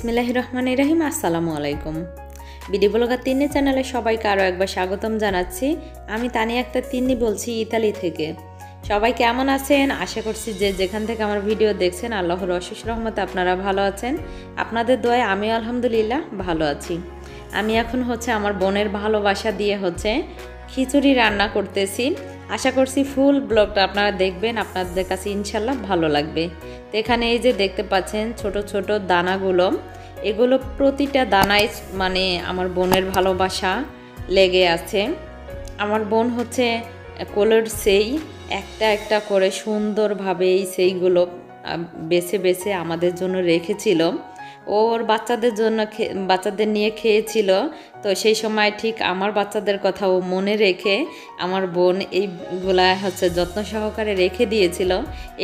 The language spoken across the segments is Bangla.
ইসমিল্লাহ রহমান ইরাহিম আসসালামু আলাইকুম। বিডি ব্লগার তিন্নি চ্যানেলে সবাইকে আরও একবার স্বাগতম জানাচ্ছি। আমি তানি একটা তিন্নি বলছি ইতালি থেকে। সবাই কেমন আছেন? আশা করছি যে যেখান থেকে আমার ভিডিও দেখছেন, আল্লাহর অশেষ রহমতে আপনারা ভালো আছেন। আপনাদের দোয়ায় আমি আলহামদুলিল্লাহ ভালো আছি। আমি এখন হচ্ছে আমার বোনের ভালোবাসা দিয়ে হচ্ছে খিচুড়ি রান্না করতেছি। আশা করছি ফুল ব্লগটা আপনারা দেখবেন, আপনাদের কাছে ইনশাল্লাহ ভালো লাগবে। তো এখানে এই যে দেখতে পাচ্ছেন ছোট ছোট দানাগুলো, এগুলো প্রতিটা দানায় মানে আমার বোনের ভালোবাসা লেগে আছে। আমার বোন হচ্ছে কোলের সেই একটা একটা করে সুন্দরভাবে এই সেইগুলো বেছে বেছে আমাদের জন্য রেখেছিল। ওর বাচ্চাদের জন্য বাচ্চাদের নিয়ে খেয়েছিল। তো সেই সময় ঠিক আমার বাচ্চাদের কথা ও মনে রেখে আমার বোন এইগুলা হচ্ছে যত্ন সহকারে রেখে দিয়েছিল।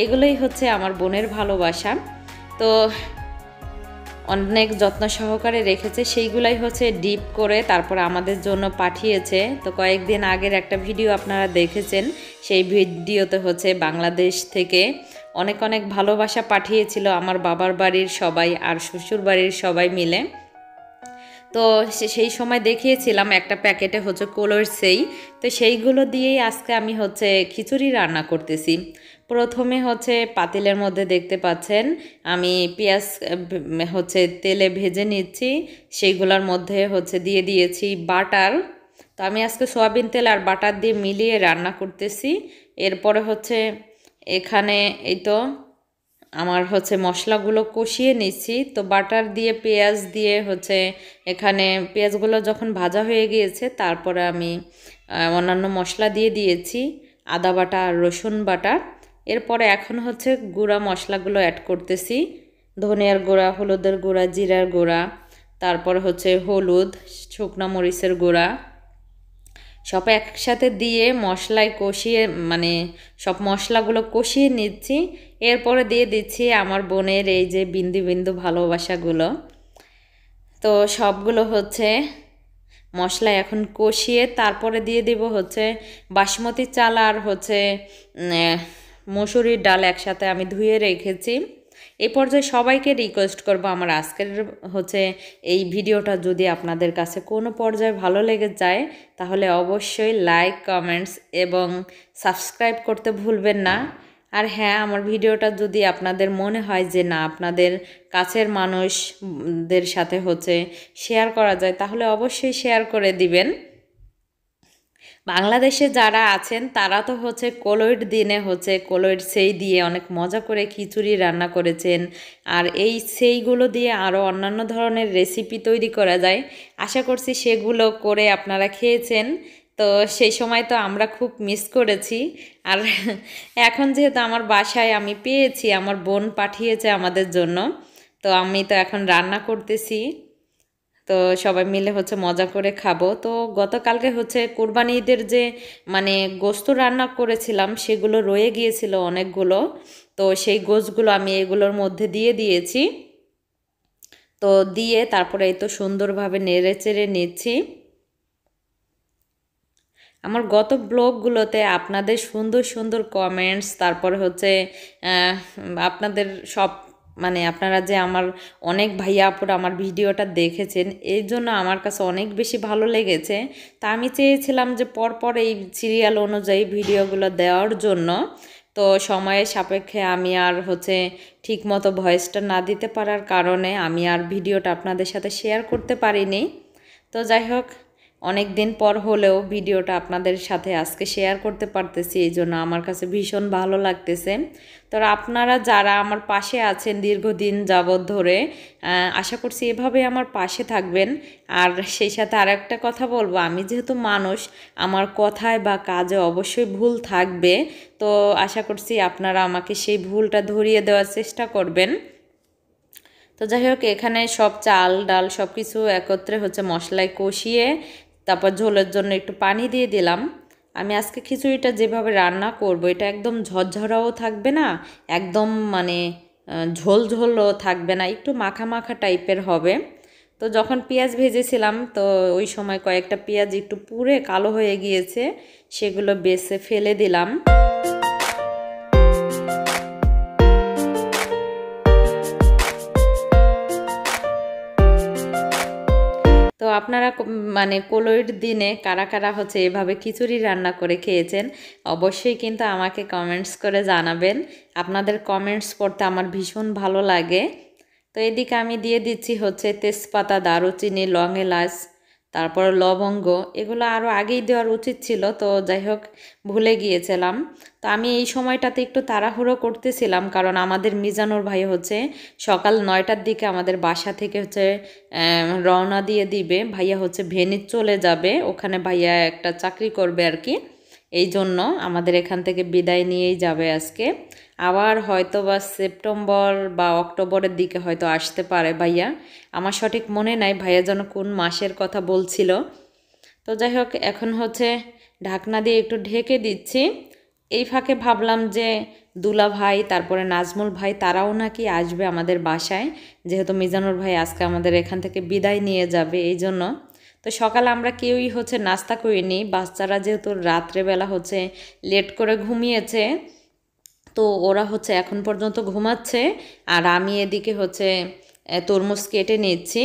এগুলোই হচ্ছে আমার বোনের ভালোবাসা। তো অনেক যত্ন সহকারে রেখেছে। সেইগুলাই হচ্ছে ডিপ করে তারপর আমাদের জন্য পাঠিয়েছে। তো কয়েকদিন আগের একটা ভিডিও আপনারা দেখেছেন। সেই ভিডিওতে হচ্ছে বাংলাদেশ থেকে অনেক অনেক ভালোবাসা পাঠিয়েছিল আমার বাবার বাড়ির সবাই আর শ্বশুর বাড়ির সবাই মিলে। তো সেই সময় দেখিয়েছিলাম একটা প্যাকেটে হচ্ছে কোলোর সেই। তো সেইগুলো দিয়েই আজকে আমি হচ্ছে খিচুড়ি রান্না করতেছি। প্রথমে হচ্ছে পাতিলের মধ্যে দেখতে পাচ্ছেন, আমি পেঁয়াজ হচ্ছে তেলে ভেজে নিচ্ছি। সেইগুলোর মধ্যে হচ্ছে দিয়ে দিয়েছি বাটার। তো আমি আজকে সয়াবিন তেল আর বাটার দিয়ে মিলিয়ে রান্না করতেছি। এরপরে হচ্ছে এখানে এই তো আমার হচ্ছে মশলাগুলো কষিয়ে নিচ্ছি। তো বাটার দিয়ে, পেঁয়াজ দিয়ে হচ্ছে এখানে পেঁয়াজগুলো যখন ভাজা হয়ে গিয়েছে, তারপরে আমি অন্যান্য মশলা দিয়ে দিয়েছি, আদা বাটা আর রসুন বাটা। এরপরে এখন হচ্ছে গুঁড়া মশলাগুলো অ্যাড করতেছি। ধনিয়ার গুঁড়া, হলুদের গুঁড়া, জিরার গুঁড়া, তারপর হচ্ছে হলুদ, শুকনা মরিচের গুঁড়া। সব একসাথে দিয়ে মশলায় কষিয়ে মানে সব মশলাগুলো কষিয়ে নিচ্ছি। এরপরে দিয়ে দিচ্ছি আমার বোনের এই যে বিন্দু বিন্দু ভালোবাসাগুলো। তো সবগুলো হচ্ছে মশলা এখন কষিয়ে তারপরে দিয়ে দিব হচ্ছে বাসমতি চাল আর হচ্ছে মসুরির ডাল একসাথে আমি ধুয়ে রেখেছি। এই পর্যায়ে সবাইকে রিকোয়েস্ট করব আমার আজকের হচ্ছে এই ভিডিওটা যদি আপনাদের কাছে কোনো পর্যায়ে ভালো লেগে যায়, তাহলে অবশ্যই লাইক কমেন্টস এবং সাবস্ক্রাইব করতে ভুলবেন না। আর হ্যাঁ আমার ভিডিওটা যদি আপনাদের মনে হয় যে না, আপনাদের কাছের মানুষদের সাথে হচ্ছে শেয়ার করা যায়, তাহলে অবশ্যই শেয়ার করে দিবেন। বাংলাদেশে যারা আছেন, তারা তো হচ্ছে কোলোইড দিনে হচ্ছে কোলোইড সেই দিয়ে অনেক মজা করে খিচুড়ি রান্না করেছেন। আর এই সেইগুলো দিয়ে আরও অন্যান্য ধরনের রেসিপি তৈরি করা যায়। আশা করছি সেগুলো করে আপনারা খেয়েছেন। তো সেই সময় তো আমরা খুব মিস করেছি। আর এখন যেহেতু আমার বাসায় আমি পেয়েছি, আমার বোন পাঠিয়েছে আমাদের জন্য, তো আমি তো এখন রান্না করতেছি। তো সবাই মিলে হচ্ছে মজা করে খাব। তো গতকালকে হচ্ছে কোরবানি ঈদের যে মানে গোস্ত রান্না করেছিলাম, সেগুলো রয়ে গিয়েছিল অনেকগুলো। তো সেই গোছগুলো আমি এগুলোর মধ্যে দিয়ে দিয়েছি। তো দিয়ে তারপরে এই তো সুন্দরভাবে নেড়ে চেড়ে নিচ্ছি। আমার গত ব্লগগুলোতে আপনাদের সুন্দর সুন্দর কমেন্টস তারপরে হচ্ছে আপনাদের সব মানে আপনারা যে আমার অনেক ভাইয়া আপুরা আমার ভিডিওটা দেখেছেন এই জন্য আমার কাছে অনেক বেশি ভালো লেগেছে। তা আমি চেয়েছিলাম যে পরপর এই সিরিয়াল অনুযায়ী ভিডিওগুলো দেওয়ার জন্য। তো সময়ের সাপেক্ষে আমি আর হচ্ছে ঠিক মতো ভয়েসটা না দিতে পারার কারণে আমি আর ভিডিওটা আপনাদের সাথে শেয়ার করতে পারিনি। তো যাই হোক অনেক দিন পর হলেও ভিডিওটা আপনাদের সাথে আজকে শেয়ার করতে পারতেছি, এই জন্য আমার কাছে ভীষণ ভালো লাগতেছে। তো আপনারা যারা আমার পাশে আছেন দীর্ঘদিন যাবৎ ধরে আশা করছি এভাবে আমার পাশে থাকবেন। আর সেই সাথে আর একটা কথা বলব, আমি যেহেতু মানুষ, আমার কথায় বা কাজে অবশ্যই ভুল থাকবে। তো আশা করছি আপনারা আমাকে সেই ভুলটা ধরিয়ে দেওয়ার চেষ্টা করবেন। তো যাই হোক, এখানে সব চাল, ডাল সব কিছু একত্রে হচ্ছে মশলায় কষিয়ে তারপর ঝোলের জন্য একটু পানি দিয়ে দিলাম। আমি আজকে খিচুড়িটা যেভাবে রান্না করব, এটা একদম ঝরঝরাও থাকবে না, একদম মানে ঝোল ঝোলও থাকবে না, একটু মাখা মাখা টাইপের হবে। তো যখন পেঁয়াজ ভেজেছিলাম, তো ওই সময় কয়েকটা পেঁয়াজ একটু পুড়ে কালো হয়ে গিয়েছে, সেগুলো বেছে ফেলে দিলাম। আপনারা মানে কোলোইড দিনে কারা কারা হচ্ছে এভাবে খিচুড়ি রান্না করে খেয়েছেন, অবশ্যই কিন্তু আমাকে কমেন্টস করে জানাবেন। আপনাদের কমেন্টস পড়তে আমার ভীষণ ভালো লাগে। তো এদিকে আমি দিয়ে দিচ্ছি হচ্ছে তেজপাতা, দারুচিনি, লং এলাচ তারপর লবঙ্গ, এগুলো আরও আগেই দেওয়ার উচিত ছিল, তো যাই হোক, ভুলে গিয়েছিলাম। তো আমি এই সময়টাতে একটু তাড়াহুড়ো করতেছিলাম, কারণ আমাদের মিজানুর ভাই হচ্ছে সকাল নয়টার দিকে আমাদের বাসা থেকে হচ্ছে রওনা দিয়ে দিবে। ভাইয়া হচ্ছে ভেনিস চলে যাবে, ওখানে ভাইয়া একটা চাকরি করবে আর কি। এই জন্য আমাদের এখান থেকে বিদায় নিয়েই যাবে আজকে। আবার হয়তো বা সেপ্টেম্বর বা অক্টোবরের দিকে হয়তো আসতে পারে, ভাইয়া। আমার সঠিক মনে নাই, ভাইয়া যেন কোন মাসের কথা বলছিল। তো যাই হোক, এখন হচ্ছে ঢাকনা দিয়ে একটু ঢেকে দিচ্ছি। এই ফাঁকে ভাবলাম যে দুলা ভাই, তারপরে নাজমুল ভাই, তারাও নাকি আসবে আমাদের বাসায়। যেহেতু মিজানুর ভাই আজকে আমাদের এখান থেকে বিদায় নিয়ে যাবে, এই জন্য। তো সকালে আমরা কেউই হচ্ছে নাস্তা করিনি, বাচ্চারা যেহেতু রাত্রেবেলা হচ্ছে লেট করে ঘুমিয়েছে তো ওরা হচ্ছে এখন পর্যন্ত ঘুমাচ্ছে। আর আমি এদিকে হচ্ছে তরমুজ কেটে নিচ্ছি।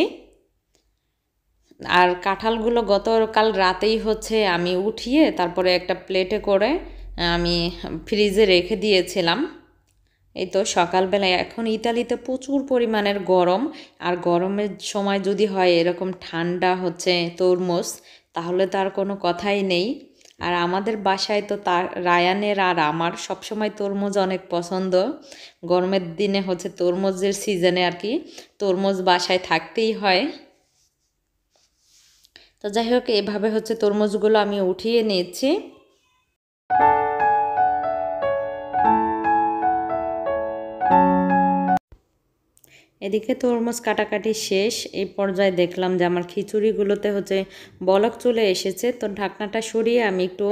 আর কাঁঠালগুলো গতকাল রাতেই হচ্ছে আমি উঠিয়ে তারপরে একটা প্লেটে করে আমি ফ্রিজে রেখে দিয়েছিলাম। এই তো সকালবেলায় এখন ইতালিতে প্রচুর পরিমাণের গরম। আর গরমের সময় যদি হয় এরকম ঠান্ডা হচ্ছে তরমুজ, তাহলে তার কোনো কথাই নেই। আর আমাদের বাসায় তো তার, রায়ানের আর আমার সবসময় তরমুজ অনেক পছন্দ। গরমের দিনে হচ্ছে তরমুজের সিজনে আর কি, তরমুজ বাসায় থাকতেই হয়। তো যাই হোক, এভাবে হচ্ছে তরমুজগুলো আমি উঠিয়ে নিয়েছি। এদিকে তরমুজ কাটাকাটি শেষ, এই পর্যায়ে দেখলাম যে আমার খিচুড়িগুলোতে হচ্ছে বলক চলে এসেছে। তো ঢাকনাটা সরিয়ে আমি একটু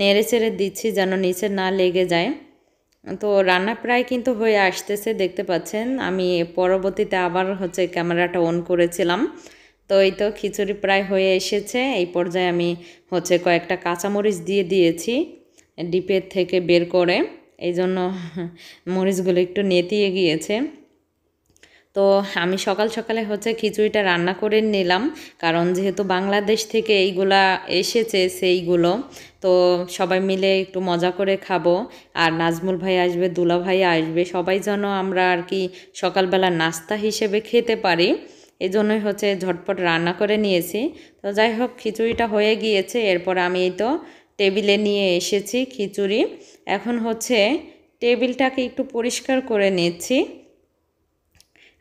নেড়ে চেড়ে দিচ্ছি যেন নিচে না লেগে যায়। তো রান্না প্রায় কিন্তু হয়ে আসতেছে, দেখতে পাচ্ছেন। আমি পরবর্তীতে আবার হচ্ছে ক্যামেরাটা অন করেছিলাম। তো এই তো খিচুড়ি প্রায় হয়ে এসেছে। এই পর্যায়ে আমি হচ্ছে কয়েকটা কাঁচামরিচ দিয়ে দিয়েছি ডিপের থেকে বের করে। এই জন্য মরিচগুলো একটু নেতিয়ে গিয়েছে। তো আমি সকাল সকালে হচ্ছে খিচুড়িটা রান্না করে নিলাম। কারণ যেহেতু বাংলাদেশ থেকে এইগুলা এসেছে সেইগুলো, তো সবাই মিলে একটু মজা করে খাব। আর নাজমুল ভাই আসবে, দুলা ভাই আসবে, সবাই যেন আমরা আর কি সকালবেলা নাস্তা হিসেবে খেতে পারি। এই জন্যই হচ্ছে ঝটপট রান্না করে নিয়েছি। তো যাই হোক, খিচুড়িটা হয়ে গিয়েছে। এরপর আমি এই তো টেবিলে নিয়ে এসেছি খিচুড়ি। এখন হচ্ছে টেবিলটাকে একটু পরিষ্কার করে নিচ্ছি।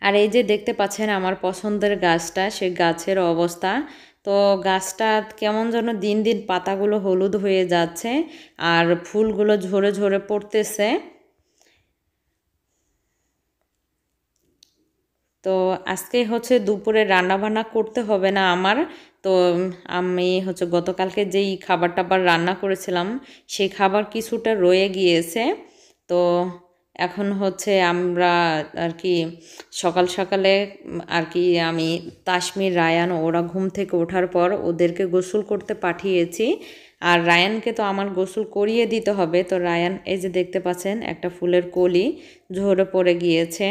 আর এই যে দেখতে পাচ্ছেন আমার পছন্দের গাছটা, সে গাছের অবস্থা। তো গাছটা কেমন যেন দিন দিন পাতাগুলো হলুদ হয়ে যাচ্ছে আর ফুলগুলো ঝরে ঝরে পড়তেছে। তো আজকে হচ্ছে দুপুরে রান্নাবান্না করতে হবে না আমার। তো আমি হচ্ছে গতকালকে যেই খাবার টাবার রান্না করেছিলাম, সেই খাবার কিছুটা রয়ে গিয়েছে। তো এখন হচ্ছে আমরা আর কি সকাল সকালে আর কি আমি তাসমির, রায়ান ওরা ঘুম থেকে ওঠার পর ওদেরকে গোসল করতে পাঠিয়েছি। আর রায়ানকে তো আমার গোসল করিয়ে দিতে হবে। তো রায়ান, এই যে দেখতে পাচ্ছেন, একটা ফুলের কলি ঝরে পড়ে গিয়েছে।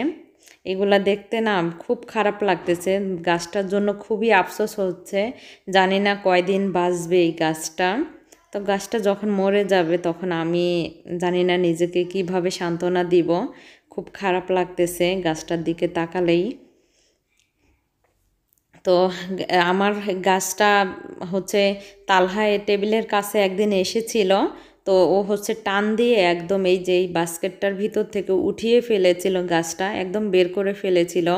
এগুলা দেখতে না খুব খারাপ লাগতেছে। গাছটার জন্য খুবই আফসোস হচ্ছে। জানি না কয়দিন বাঁচবে এই গাছটা। তো গাছটা যখন মরে যাবে তখন আমি জানি না নিজেকে কীভাবে সান্ত্বনা দিব। খুব খারাপ লাগতেছে গাছটার দিকে তাকালেই। তো আমার গাছটা হচ্ছে তালহায় টেবিলের কাছে একদিন এসেছিল। তো ও হচ্ছে টান দিয়ে একদম এই যে এই বাস্কেটটার ভিতর থেকে উঠিয়ে ফেলেছিল গাছটা, একদম বের করে ফেলেছিল।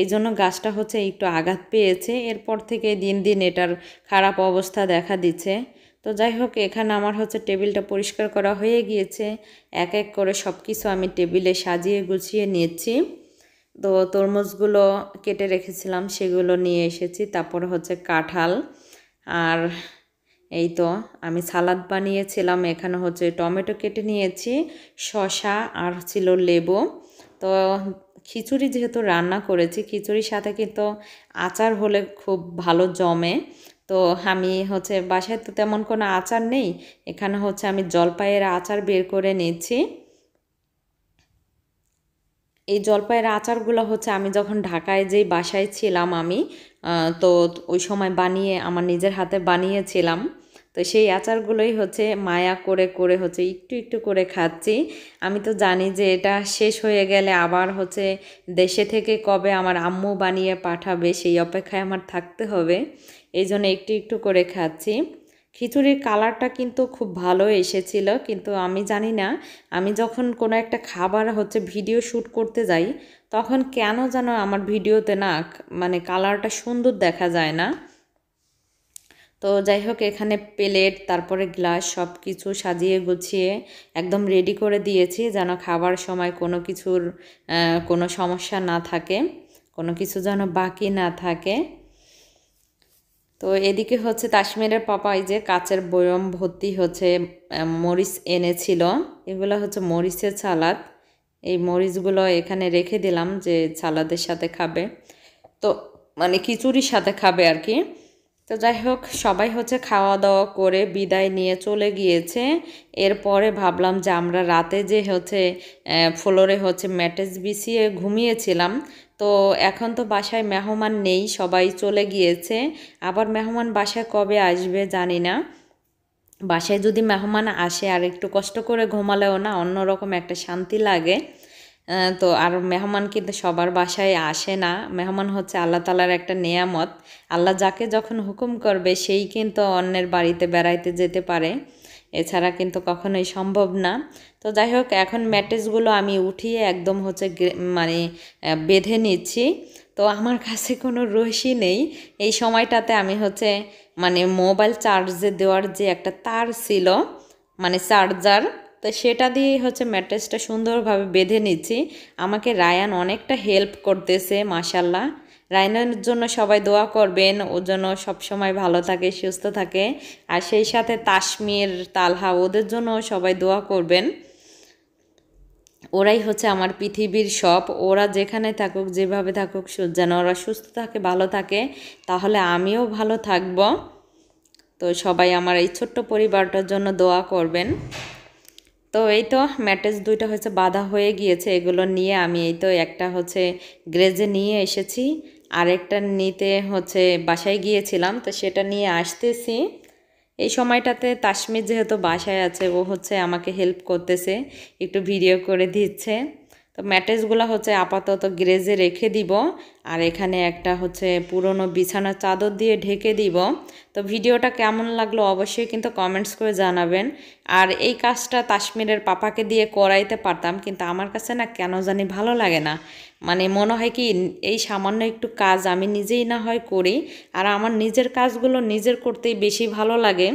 এই জন্য গাছটা হচ্ছে একটু আঘাত পেয়েছে। এরপর থেকে দিন দিন এটার খারাপ অবস্থা দেখা দিচ্ছে। তো যাই হোক, এখানে আমার হচ্ছে টেবিলটা পরিষ্কার করা হয়ে গিয়েছে। এক এক করে সব কিছু আমি টেবিলে সাজিয়ে গুছিয়ে নিয়েছি। তো তরমুজগুলো কেটে রেখেছিলাম, সেগুলো নিয়ে এসেছি। তারপর হচ্ছে কাঁঠাল। আর এই তো আমি সালাদ বানিয়েছিলাম, এখানে হচ্ছে টমেটো কেটে নিয়েছি শশা আর ছিল লেবু। তো খিচুড়ি যেহেতু রান্না করেছি, খিচুড়ির সাথে কিন্তু আচার হলে খুব ভালো জমে। তো আমি হচ্ছে বাসায় তো তেমন কোনো আচার নেই। এখানে হচ্ছে আমি জলপাইয়ের আচার বের করে নিচ্ছি এই জলপাইয়ের আচারগুলো হচ্ছে আমি যখন ঢাকায় যেই বাসায় ছিলাম আমি তো ওই সময় বানিয়ে আমার নিজের হাতে বানিয়েছিলাম। তো সেই আচারগুলোই হচ্ছে মায়া করে করে হচ্ছে একটু একটু করে খাচ্ছি। আমি তো জানি যে এটা শেষ হয়ে গেলে আবার হচ্ছে দেশে থেকে কবে আমার আম্মু বানিয়ে পাঠাবে সেই অপেক্ষায় আমার থাকতে হবে। এই জন্য একটু একটু করে খাচ্ছি। খিচুড়ির কালারটা কিন্তু খুব ভালো এসেছিল, কিন্তু আমি জানি না, আমি যখন কোনো একটা খাবার হচ্ছে ভিডিও শ্যুট করতে যাই, তখন কেন যেন আমার ভিডিওতে না মানে কালারটা সুন্দর দেখা যায় না। তো যাই হোক, এখানে প্লেট, তারপরে গ্লাস সব কিছু সাজিয়ে গুছিয়ে একদম রেডি করে দিয়েছি যেন খাবার সময় কোনো কিছুর কোনো সমস্যা না থাকে, কোনো কিছু যেন বাকি না থাকে। তো এদিকে হচ্ছে কাশ্মীরের পাপাই যে কাচের বয়ম ভর্তি হচ্ছে মরিচ এনেছিল। এগুলো হচ্ছে মরিচের সালাদ। এই মরিচগুলো এখানে রেখে দিলাম যে সালাদের সাথে খাবে। তো মানে খিচুড়ির সাথে খাবে আর কি। তো যাই হোক, সবাই হচ্ছে খাওয়া দাওয়া করে বিদায় নিয়ে চলে গিয়েছে। এরপরে ভাবলাম যে আমরা রাতে যে হচ্ছে ফ্লোরে হচ্ছে ম্যাটেজ বিছিয়ে ঘুমিয়েছিলাম। তো এখন তো বাসায় মেহমান নেই, সবাই চলে গিয়েছে। আবার মেহমান বাসায় কবে আসবে জানি না। বাসায় যদি মেহমান আসে আর একটু কষ্ট করে ঘুমালেও না, অন্যরকম একটা শান্তি লাগে। তো আর মেহমান কিন্তু সবার বাসায় আসে না। মেহমান হচ্ছে আল্লাহ তালার একটা নেয়ামত। আল্লাহ যাকে যখন হুকুম করবে, সেই কিন্তু অন্যের বাড়িতে বেড়াইতে যেতে পারে। এছাড়া কিন্তু কখনোই সম্ভব না। তো যাই হোক এখন ম্যাট্রেসগুলো আমি উঠিয়ে একদম হচ্ছে মানে বেঁধে নিচ্ছি। তো আমার কাছে কোনো রশি নেই। এই সময়টাতে আমি হচ্ছে মানে মোবাইল চার্জে দেওয়ার যে একটা তার ছিল মানে চার্জার, তো সেটা দিয়েই হচ্ছে ম্যাট্রেসটা সুন্দরভাবে বেঁধে নিচ্ছি। আমাকে রায়ান অনেকটা হেল্প করতেছে মাসাল্লাহ রায়নের জন্য সবাই দোয়া করবেন ওর জন্য সবসময় ভালো থাকে, সুস্থ থাকে। আর সেই সাথে তাসমির, তালহা, ওদের জন্য সবাই দোয়া করবেন। ওরাই হচ্ছে আমার পৃথিবীর সব। ওরা যেখানে থাকুক, যেভাবে থাকুক যেন ওরা সুস্থ থাকে, ভালো থাকে, তাহলে আমিও ভালো থাকব। তো সবাই আমার এই ছোট্ট পরিবারটার জন্য দোয়া করবেন। তো এই তো ম্যাটেজ দুইটা হচ্ছে বাধা হয়ে গিয়েছে, এগুলো নিয়ে আমি এই তো একটা হচ্ছে গ্রেজে নিয়ে এসেছি। আরেকটা নিতে হচ্ছে, বাসায় গিয়েছিলাম, তো সেটা নিয়ে আসতেছি। এই সময়টাতে তাসমির যেহেতু বাসায় আছে, ও হচ্ছে আমাকে হেল্প করতেছে, একটু ভিডিও করে দিচ্ছে। তো ম্যাট্রেসগুলো হচ্ছে আপাতত গ্রেজে রেখে দিব। আর এখানে একটা হচ্ছে পুরনো বিছানা চাদর দিয়ে ঢেকে দিব। তো ভিডিওটা কেমন লাগল অবশ্যই কিন্তু কমেন্টস করে জানাবেন। আর এই কাজটা তাসমিরের পাপাকে দিয়ে করাইতে পারতাম, কিন্তু আমার কাছে না কেন জানি ভালো লাগে না। মানে মনে হয় কি, এই সামান্য একটু কাজ আমি নিজেই না হয় করি, আর আমার নিজের কাজগুলো নিজের করতেই বেশি ভালো লাগে।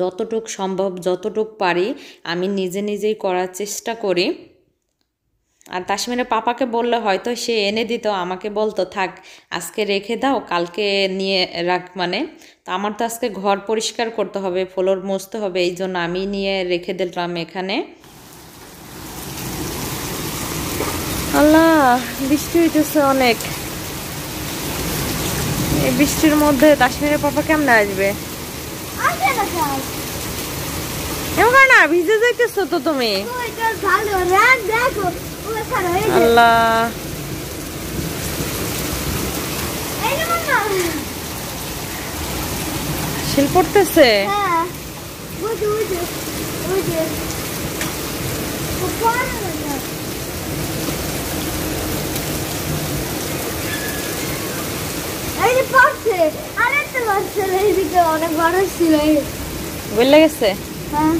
যতটুক সম্ভব, যতটুক পারি, আমি নিজে নিজেই করার চেষ্টা করি। আর তাসমিনের পাপাকে বললে হয়তো সে এনে দিত আমাকে বলতো থাক আজকে রেখে দাও কালকে নিয়ে রাখ মানে। তো আমার তো আজকে ঘর পরিষ্কার করতে হবে ফ্লোর মুছতে হবে এই জন্য আমি নিয়ে রেখে দিলাম এখানে। আল্লাহ বৃষ্টি হইতেছে অনেক। এই বৃষ্টির মধ্যে তাসমিনের পাপা কেমনে আসবে? এমন না ভিজে যাইতেছো তো তুমি। আল্লাহ শিল পড়তেছে? অনেক বড় ছিল বললে গেছে হ্যাঁ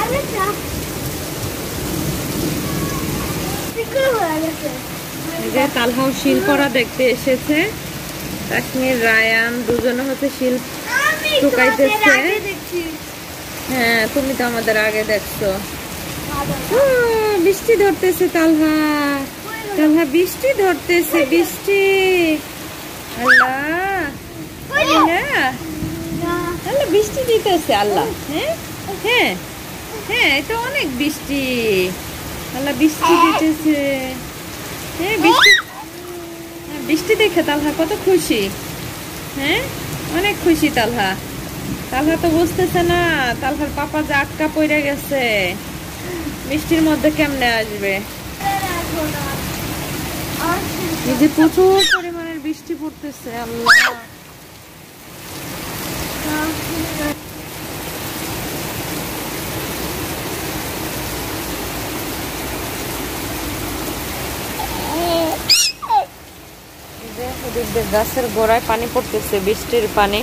আরেকটা যে তালহাও শিল্পরা দেখতে এসেছে। কাশ্মীর রায়ান দুজনে হচ্ছে শিল্প শুকাইতেছে। হ্যাঁ তুমি তো আমাদের আগে দেখছ। বৃষ্টি ধরতেছে তালহা। তালহা বৃষ্টি ধরতেছে বৃষ্টি। আল্লাহ। আল্লাহ বৃষ্টি দিতেছে আল্লাহ হ্যাঁ? হ্যাঁ হ্যাঁ এটা অনেক বৃষ্টি। আল্লাহ বৃষ্টি দিতেছে। হ্যাঁ বৃষ্টি হ্যাঁ, বৃষ্টি দেখে তালহা কত খুশি। হ্যাঁ অনেক খুশি তালহা। তালহা তো বুঝতেছে না, তালহার পাপা যে আটকা পড়ে গেছে। বৃষ্টির মধ্যে কেমনে আসবে? এই যে প্রচুর পরিমাণের বৃষ্টি পড়তেছে, আল্লাহ। গাছের গোড়ায় পানি পড়তেছে বৃষ্টির পানি।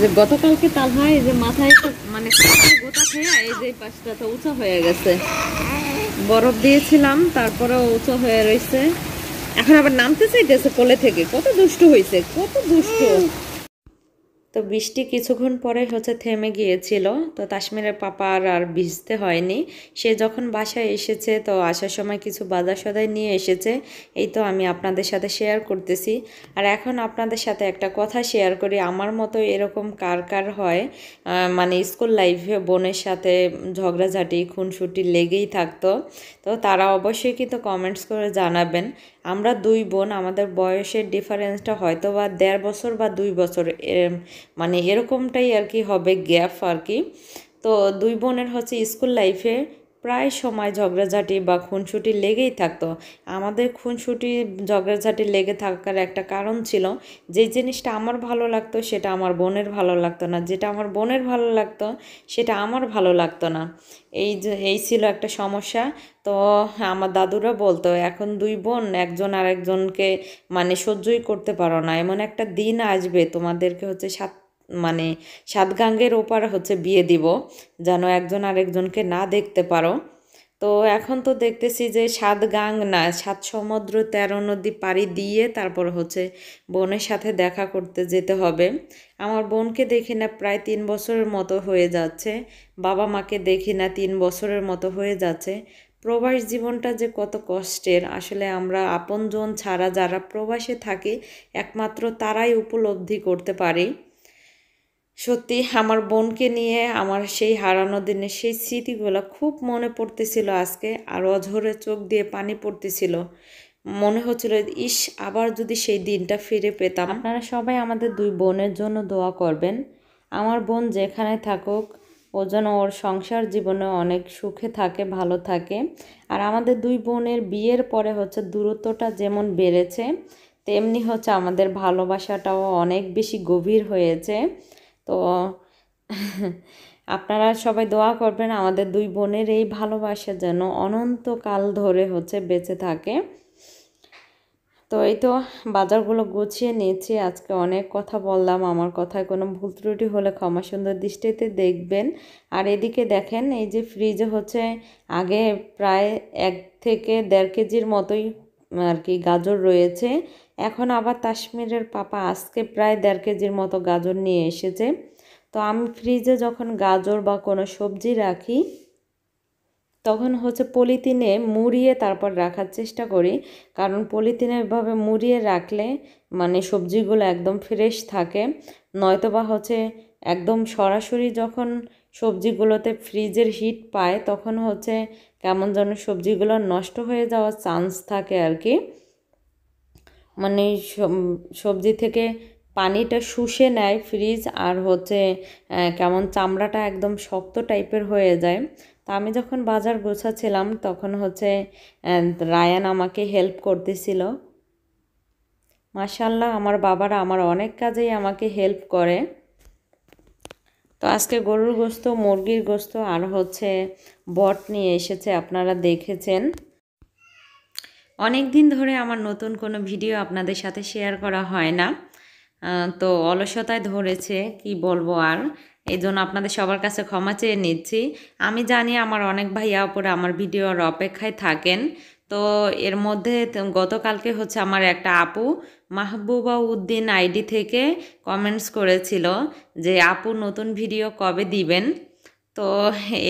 যে গতকালকে তার হয় যে মাথায় মানে গোটা খেয়ে এই যে পাশটা তো উঁচা হয়ে গেছে। বরফ দিয়েছিলাম, তারপরেও উঁচা হয়ে রয়েছে এখন আবার নামতে চাইতেছে কোলে থেকে। কত দুষ্ট হয়েছে কত দুষ্ট। তো বৃষ্টি কিছুক্ষণ পরে হচ্ছে থেমে গিয়েছিল। তো কাশ্মীরের পাপা আর ভিজতে হয়নি। সে যখন বাসায় এসেছে, তো আসার সময় কিছু বাজার সদাই নিয়ে এসেছে। এই তো আমি আপনাদের সাথে শেয়ার করতেছি। আর এখন আপনাদের সাথে একটা কথা শেয়ার করি। আমার মতো এরকম কার কার হয় মানে স্কুল লাইফে বোনের সাথে ঝগড়াঝাটি, খুনসুটি লেগেই থাকতো। তো তারা অবশ্যই কিন্তু কমেন্টস করে জানাবেন। আমরা দুই বোন, আমাদের বয়সের ডিফারেন্সটা হয়তো বা দেড় বছর বা দুই বছর মানে এরকমটাই আর কি হবে গ্যাপ আর কি। তো দুই বোনের হচ্ছে স্কুল লাইফে প্রায় সময় ঝগড়াঝাটি বা খুনসুটি লেগেই থাকতো। আমাদের খুনসুটি, ঝগড়াঝাটি লেগে থাকার একটা কারণ ছিল, যে জিনিসটা আমার ভালো লাগতো সেটা আমার বোনের ভালো লাগতো না। যেটা আমার বোনের ভালো লাগতো সেটা আমার ভালো লাগতো না। এই যে, এই ছিল একটা সমস্যা। তো আমার দাদুরা বলতো, এখন দুই বোন, একজন আরেকজনকে মানে সহ্যই করতে পারো না। এমন একটা দিন আসবে তোমাদেরকে হচ্ছে সাত মানে সাত গাঙ্গের ওপার হচ্ছে বিয়ে দিব, যেন একজন আরেকজনকে না দেখতে পারো। তো এখন তো দেখতেছি যে সাত গাং না, সাত সমুদ্র তেরো নদী পাড়ি দিয়ে তারপর হচ্ছে বোনের সাথে দেখা করতে যেতে হবে। আমার বোনকে দেখি না, প্রায় তিন বছরের মতো হয়ে যাচ্ছে। বাবা মাকে দেখি না, তিন বছরের মতো হয়ে যাচ্ছে। প্রবাস জীবনটা যে কত কষ্টের, আসলে আমরা আপনজন ছাড়া যারা প্রবাসে থাকে, একমাত্র তারাই উপলব্ধি করতে পারি। সত্যি আমার বোনকে নিয়ে আমার সেই হারানো দিনের সেই স্মৃতিগুলো খুব মনে পড়তেছিল আজকে, আর অঝরে চোখ দিয়ে পানি পড়তেছিল। মনে হচ্ছিল, ইস, আবার যদি সেই দিনটা ফিরে পেতাম। আপনারা সবাই আমাদের দুই বোনের জন্য দোয়া করবেন। আমার বোন যেখানে থাকুক, ও যেন ওর সংসার জীবনে অনেক সুখে থাকে, ভালো থাকে। আর আমাদের দুই বোনের বিয়ের পরে হচ্ছে দূরত্বটা যেমন বেড়েছে, তেমনি হচ্ছে আমাদের ভালোবাসাটাও অনেক বেশি গভীর হয়েছে। তো আপনারা সবাই দোয়া করবেন, আমাদের দুই বোনের এই ভালোবাসা যেন অনন্তকাল ধরে হচ্ছে বেঁচে থাকে। তো এই তো বাজারগুলো গুছিয়ে নিয়েছি, আজকে অনেক কথা বললাম, আমার কথায় কোনো ভুল ত্রুটি হলে ক্ষমা সুন্দর দৃষ্টিতে দেখবেন। আর এদিকে দেখেন, এই যে ফ্রিজে হচ্ছে আগে প্রায় এক থেকে দেড় কেজির মতোই আর কি, গাজর রয়েছে। এখন আবার কাশ্মীরের পাপা আজকে প্রায় দেড় কেজির মতো গাজর নিয়ে এসেছে। তো আমি ফ্রিজে যখন গাজর বা কোনো সবজি রাখি, তখন হচ্ছে পলিথিনে মুড়িয়ে তারপর রাখার চেষ্টা করি। কারণ পলিথিনে এভাবে মুড়িয়ে রাখলে মানে সবজিগুলো একদম ফ্রেশ থাকে। নয়তো বা হচ্ছে একদম সরাসরি যখন সবজিগুলোতে ফ্রিজের হিট পায়, তখন হচ্ছে কেমন যেন সবজিগুলো নষ্ট হয়ে যাওয়ার চান্স থাকে আর কি। মানে সব- সবজি থেকে পানিটা শুষে নেয় ফ্রিজ আর হচ্ছে কেমন চামড়াটা একদম শক্ত টাইপের হয়ে যায়। তা আমি যখন বাজার গোছাচ্ছিলাম, তখন হচ্ছে রায়ান আমাকে হেল্প করতেছিল। মাশাল্লাহ আমার বাবারা আমার অনেক কাজেই আমাকে হেল্প করে। তো আজকে গরুর গোস্ত, মুরগির গোস্ত আর হচ্ছে বট নিয়ে এসেছে, আপনারা দেখেছেন। অনেক দিন ধরে আমার নতুন কোনো ভিডিও আপনাদের সাথে শেয়ার করা হয় না। তো অলসতায় ধরেছে, কি বলব আর? এই জন্য আপনাদের সবার কাছে ক্ষমা চেয়ে নিচ্ছি। আমি জানি আমার অনেক ভাইয়া ওপরে আমার ভিডিওর অপেক্ষায় থাকেন। তো এর মধ্যে গতকালকে হচ্ছে আমার একটা আপু মাহবুবা উদ্দিন আইডি থেকে কমেন্টস করেছিল যে, আপু, নতুন ভিডিও কবে দিবেন? তো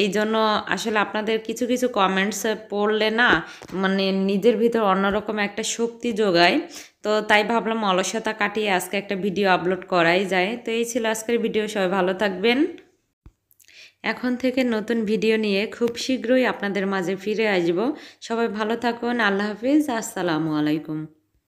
এই জন্য আসলে আপনাদের কিছু কিছু কমেন্টস পড়লে না মানে নিজের ভিতর অন্যরকম একটা শক্তি যোগায়। তো তাই ভাবলাম অলসতা কাটিয়ে আজকে একটা ভিডিও আপলোড করাই যায়। তো এই ছিল আজকের ভিডিও সবাই ভালো থাকবেন। এখন থেকে নতুন ভিডিও নিয়ে খুব শীঘ্রই আপনাদের মাঝে ফিরে আসব। সবাই ভালো থাকুন। আল্লাহ হাফিজ। আসসালামু আলাইকুম।